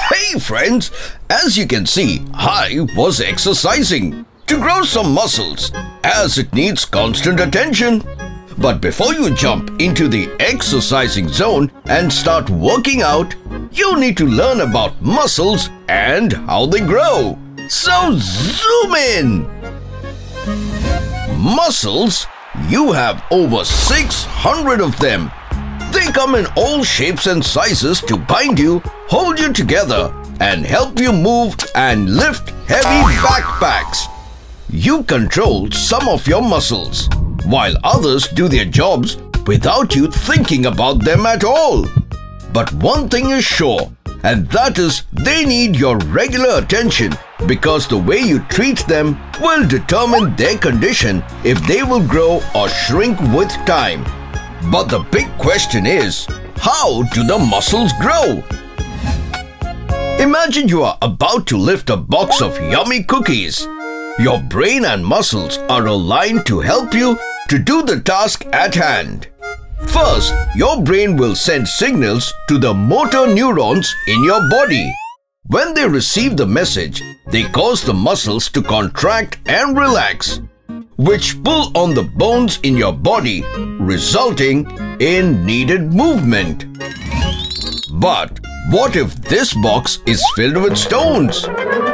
Hey friends, as you can see, I was exercising to grow some muscles as it needs constant attention. But before you jump into the exercising zone and start working out, you need to learn about muscles and how they grow. So zoom in! Muscles? You have over 600 of them. They come in all shapes and sizes to bind you, hold you together, and help you move and lift heavy backpacks. You control some of your muscles, while others do their jobs without you thinking about them at all. But one thing is sure, and that is they need your regular attention because the way you treat them will determine their condition if they will grow or shrink with time. But the big question is, how do the muscles grow? Imagine you are about to lift a box of yummy cookies. Your brain and muscles are aligned to help you to do the task at hand. First, your brain will send signals to the motor neurons in your body. When they receive the message, they cause the muscles to contract and relax, which pull on the bones in your body, resulting in needed movement. But what if this box is filled with stones?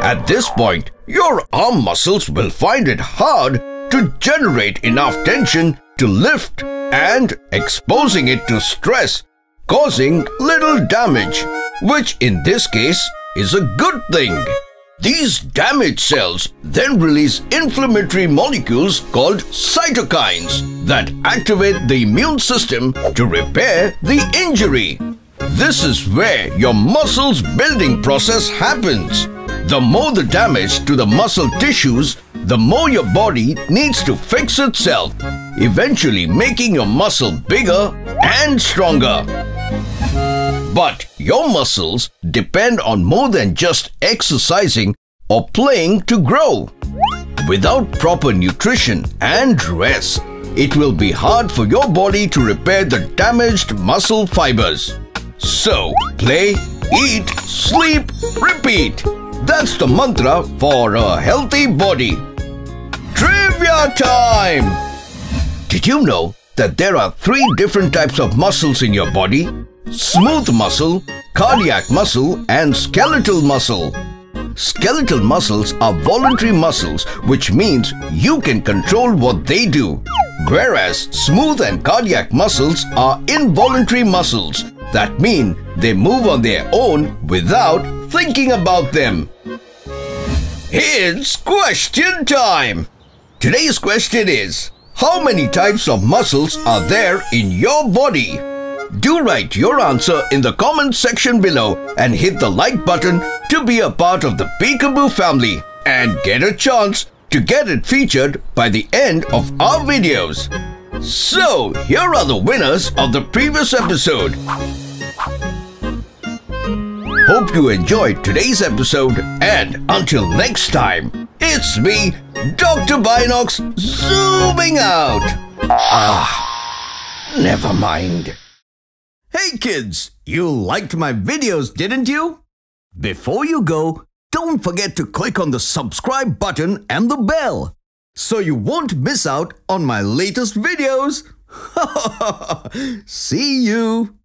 At this point, your arm muscles will find it hard to generate enough tension to lift and exposing it to stress, causing little damage, which in this case is a good thing. These damaged cells then release inflammatory molecules called cytokines that activate the immune system to repair the injury. This is where your muscles building process happens. The more the damage to the muscle tissues, the more your body needs to fix itself, eventually making your muscle bigger and stronger. But your muscles depend on more than just exercising or playing to grow. Without proper nutrition and rest, it will be hard for your body to repair the damaged muscle fibers. So, play, eat, sleep, repeat. That's the mantra for a healthy body. Trivia time! Did you know that there are three different types of muscles in your body? Smooth muscle, cardiac muscle, and skeletal muscle. Skeletal muscles are voluntary muscles, which means you can control what they do. Whereas smooth and cardiac muscles are involuntary muscles, that mean they move on their own without thinking about them. It's question time! Today's question is, how many types of muscles are there in your body? Do write your answer in the comment section below and hit the like button to be a part of the Peekaboo family and get a chance to get it featured by the end of our videos. So, here are the winners of the previous episode. Hope you enjoyed today's episode and until next time, it's me, Dr. Binocs, zooming out. Ah, never mind. Hey kids, you liked my videos, didn't you? Before you go, don't forget to click on the subscribe button and the bell so you won't miss out on my latest videos. See you!